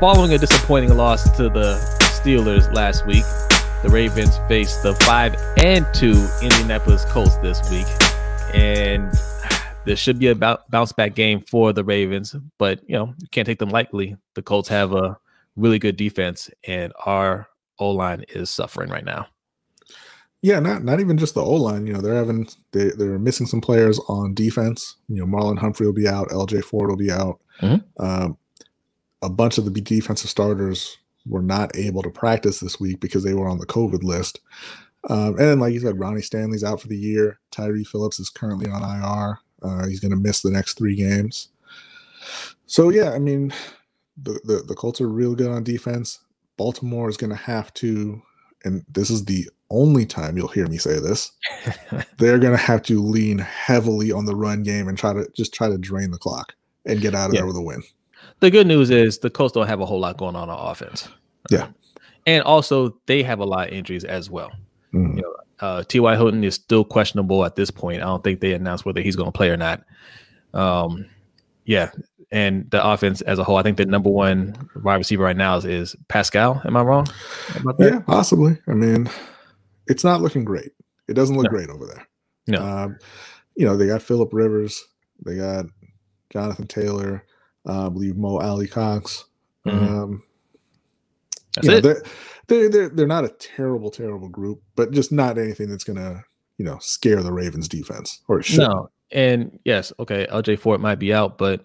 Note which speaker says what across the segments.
Speaker 1: Following a disappointing loss to the Steelers last week, the Ravens faced the five and two Indianapolis Colts this week, and this should be a bounce back game for the Ravens. But you know, you can't take them lightly. The Colts have a really good defense, and our O line is suffering right now.
Speaker 2: Yeah, not not even just the O line. You know, they're having they they're missing some players on defense. You know, Marlon Humphrey will be out, L.J. Fort will be out. Mm-hmm. Um, a bunch of the defensive starters were not able to practice this week because they were on the COVID list. Um, and then, like you said, Ronnie Stanley's out for the year. Tyre Phillips is currently on IR. Uh, he's going to miss the next three games. So yeah, I mean, the, the the Colts are real good on defense. Baltimore is going to have to, and this is the only time you'll hear me say this. they're going to have to lean heavily on the run game and try to just try to drain the clock and get out of yeah. there with a win.
Speaker 1: The good news is the Colts don't have a whole lot going on on offense.
Speaker 2: Yeah,
Speaker 1: and also they have a lot of injuries as well. Mm-hmm. You know, uh, T.Y. Hilton is still questionable at this point. I don't think they announced whether he's going to play or not. Um, yeah, and the offense as a whole, I think the number one wide receiver right now is, is Pascal. Am I wrong?
Speaker 2: Yeah, possibly. I mean, it's not looking great. It doesn't look no. great over there.
Speaker 1: No. Um,
Speaker 2: you know, they got Philip Rivers, they got Jonathan Taylor, uh, I believe Mo Alie-Cox. Mm-hmm. Um,
Speaker 1: That's it. Know,
Speaker 2: they're, they're they're not a terrible terrible group, but just not anything that's gonna you know scare the Ravens defense or should. No,
Speaker 1: and yes, okay, LJ Fort might be out, but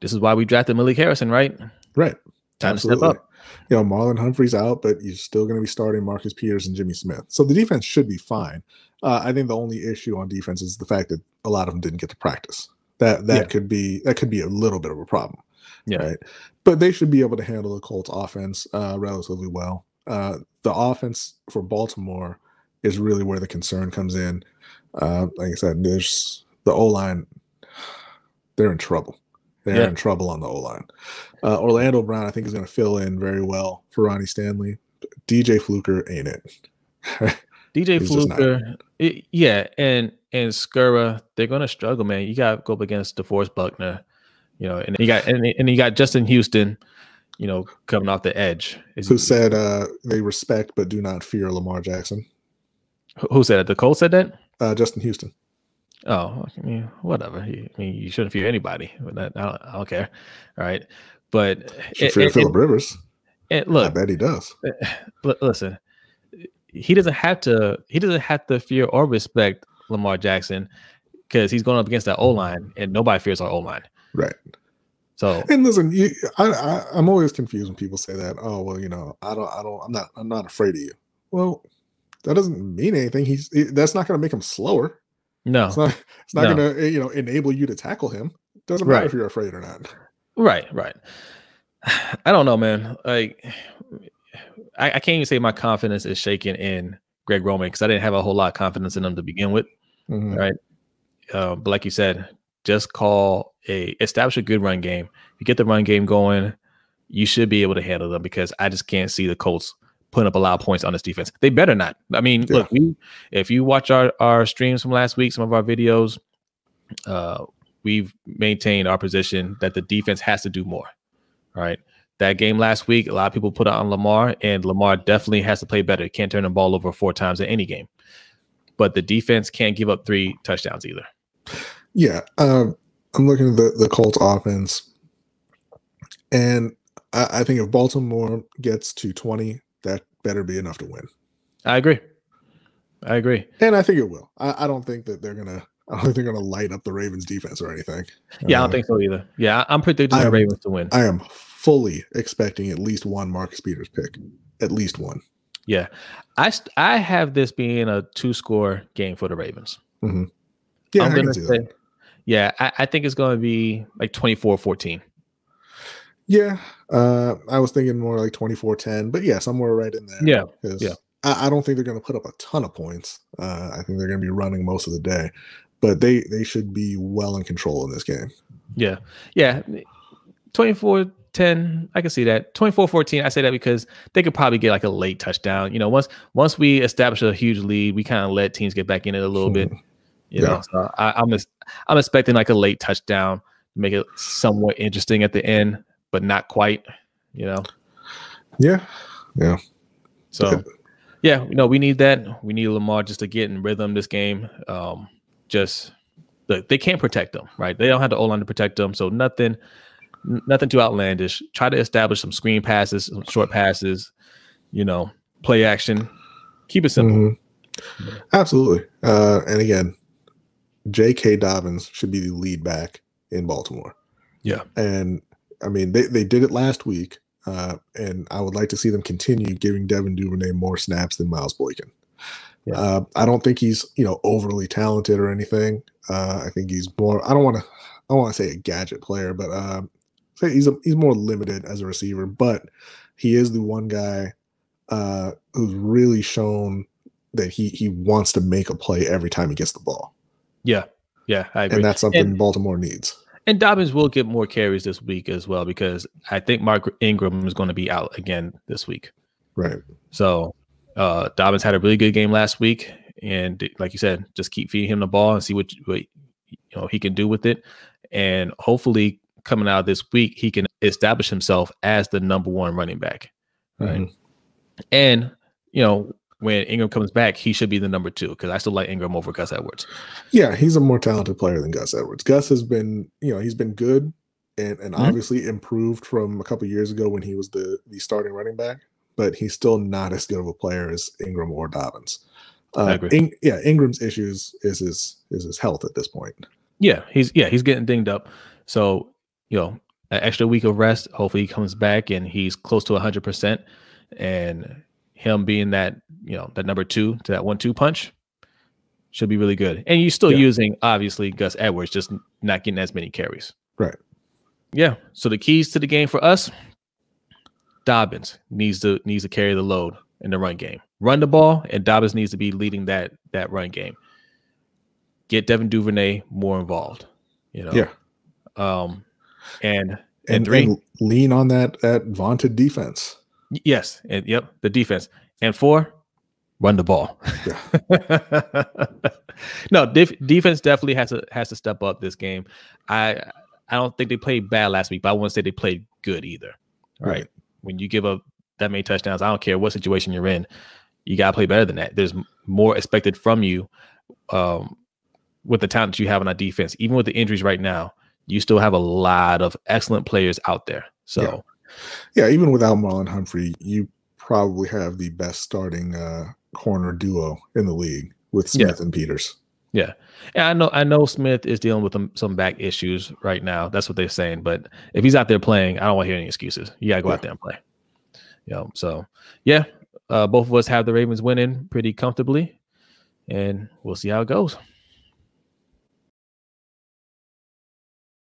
Speaker 1: this is why we drafted Malik Harrison, right?
Speaker 2: Right.
Speaker 1: Time Absolutely. to step up.
Speaker 2: You know, Marlon Humphrey's out, but you're still going to be starting Marcus Peters and Jimmy Smith. So the defense should be fine. Uh, I think the only issue on defense is the fact that a lot of them didn't get to practice. That that yeah. could be that could be a little bit of a problem.
Speaker 1: Yeah.
Speaker 2: Right. But they should be able to handle the Colts offense uh, relatively well. Uh, the offense for Baltimore is really where the concern comes in. Uh, like I said, there's the O line, they're in trouble. They're yeah. in trouble on the O line. Uh, Orlando Brown, I think, is going to fill in very well for Ronnie Stanley. DJ Fluker ain't it.
Speaker 1: DJ Fluker, it, yeah, and and Skura, they're going to struggle, man. You got to go up against DeForest Buckner, you know, and you got and, and you got Justin Houston, you know, coming off the edge.
Speaker 2: Is who said uh, they respect but do not fear Lamar Jackson?
Speaker 1: Who said it? The Colts said that?
Speaker 2: Uh, Justin Houston.
Speaker 1: Oh, I mean, whatever. I mean, you shouldn't fear anybody. That, I, don't, I don't care. All right, but
Speaker 2: should fear Philip Rivers.
Speaker 1: And look,
Speaker 2: I bet he does.
Speaker 1: Listen, he doesn't have to. He doesn't have to fear or respect Lamar Jackson because he's going up against that O line, and nobody fears our O line.
Speaker 2: Right.
Speaker 1: So
Speaker 2: and listen, you, I, I am always confused when people say that. Oh well, you know, I don't, I don't, I'm not, I'm not afraid of you. Well, that doesn't mean anything. He's that's not going to make him slower.
Speaker 1: No,
Speaker 2: it's not. It's not no. going to eh, you know enable you to tackle him. Doesn't matter right. if you're afraid or not.
Speaker 1: Right, right. I don't know, man. Like, I, I can't even say my confidence is shaken in Greg Roman because I didn't have a whole lot of confidence in him to begin with. Mm-hmm. Right. Uh, but like you said, just call a establish a good run game. You get the run game going, you should be able to handle them because I just can't see the Colts putting up a lot of points on this defense. They better not. I mean, yeah. look, we if you watch our our streams from last week, some of our videos, uh, we've maintained our position that the defense has to do more. Right. That game last week, a lot of people put it on Lamar, and Lamar definitely has to play better. Can't turn the ball over four times in any game. But the defense can't give up three touchdowns either.
Speaker 2: Yeah, um, I'm looking at the the Colts offense, and I, I, think if Baltimore gets to 20, that better be enough to win.
Speaker 1: I agree. I agree,
Speaker 2: and I think it will. I, I don't think that they're gonna. I don't think they're gonna light up the Ravens defense or anything.
Speaker 1: Yeah, uh, I don't uh, think so either. Yeah, I'm predicting the Ravens to win.
Speaker 2: I am fully expecting at least one Marcus Peters pick, at least one.
Speaker 1: Yeah, I I have this being a two score game for the Ravens.
Speaker 2: Mm-hmm. Yeah, I'm
Speaker 1: gonna say, that. Yeah, I, I think it's going to be like 24 14.
Speaker 2: Yeah, uh, I was thinking more like 24 10, but yeah, somewhere right in there.
Speaker 1: Yeah. Yeah.
Speaker 2: I, I don't think they're going to put up a ton of points. Uh, I think they're going to be running most of the day, but they, they should be well in control in this game.
Speaker 1: Yeah. Yeah. 24 10 i can see that 24 14 i say that because they could probably get like a late touchdown you know once once we establish a huge lead we kind of let teams get back in it a little bit You yeah. know, so I, am I'm, I'm expecting like a late touchdown make it somewhat interesting at the end, but not quite. You know.
Speaker 2: Yeah. Yeah.
Speaker 1: So, yeah, you know, we need that. We need Lamar just to get in rhythm this game. Um, just look, they can't protect them, right? They don't have the O line to protect them, so nothing, nothing too outlandish. Try to establish some screen passes, some short passes, you know, play action. Keep it simple. Mm-hmm.
Speaker 2: Absolutely. Uh, and again, J.K. Dobbins should be the lead back in Baltimore.
Speaker 1: Yeah.
Speaker 2: And I mean, they, they did it last week. Uh, and I would like to see them continue giving Devin Duvernay more snaps than Miles Boykin. Yeah. Uh, I don't think he's you know overly talented or anything. Uh, I think he's more. I don't want to. I don't want to say a gadget player, but uh, he's a, he's more limited as a receiver. But he is the one guy uh, who's really shown that he he wants to make a play every time he gets the ball.
Speaker 1: Yeah, yeah, I agree.
Speaker 2: And that's something and, Baltimore needs.
Speaker 1: And Dobbins will get more carries this week as well because I think Mark Ingram is going to be out again this week.
Speaker 2: Right.
Speaker 1: So uh, Dobbins had a really good game last week, and like you said, just keep feeding him the ball and see what, what you know he can do with it, and hopefully coming out this week he can establish himself as the number one running back, right? Mm-hmm. And you know when Ingram comes back, he should be the number two because I still like Ingram over Gus Edwards.
Speaker 2: Yeah, he's a more talented player than Gus Edwards. Gus has been, you know, he's been good and, and mm-hmm. obviously improved from a couple years ago when he was the the starting running back, but he's still not as good of a player as Ingram or Dobbins. Uh, In, yeah, Ingram's issues is his is his health at this point.
Speaker 1: Yeah, he's yeah he's getting dinged up. So you know, an extra week of rest. Hopefully, he comes back and he's close to hundred percent. And him being that you know that number two to that one two punch should be really good. And you're still yeah. using obviously Gus Edwards, just not getting as many carries.
Speaker 2: Right.
Speaker 1: Yeah. So the keys to the game for us, Dobbins needs to needs to carry the load in the run game. Run the ball, and Dobbins needs to be leading that that run game. Get Devin Duvernay more involved. You know.
Speaker 2: Yeah.
Speaker 1: Um, and and,
Speaker 2: and, three, and lean on that that vaunted defense.
Speaker 1: Yes, and yep, the defense. And four, run the ball. Yeah. no, def- defense definitely has to has to step up this game. I I don't think they played bad last week, but I wouldn't say they played good either. Right. right. When you give up that many touchdowns, I don't care what situation you're in, you gotta play better than that. There's more expected from you um, with the talent you have on that defense. Even with the injuries right now, you still have a lot of excellent players out there. So.
Speaker 2: Yeah yeah, even without Marlon Humphrey, you probably have the best starting uh, corner duo in the league with Smith yeah. and Peters.
Speaker 1: Yeah, and I know I know Smith is dealing with some back issues right now. That's what they're saying. But if he's out there playing, I don't want to hear any excuses. You gotta go yeah. out there and play. You know, so yeah, uh, both of us have the Ravens winning pretty comfortably, and we'll see how it goes.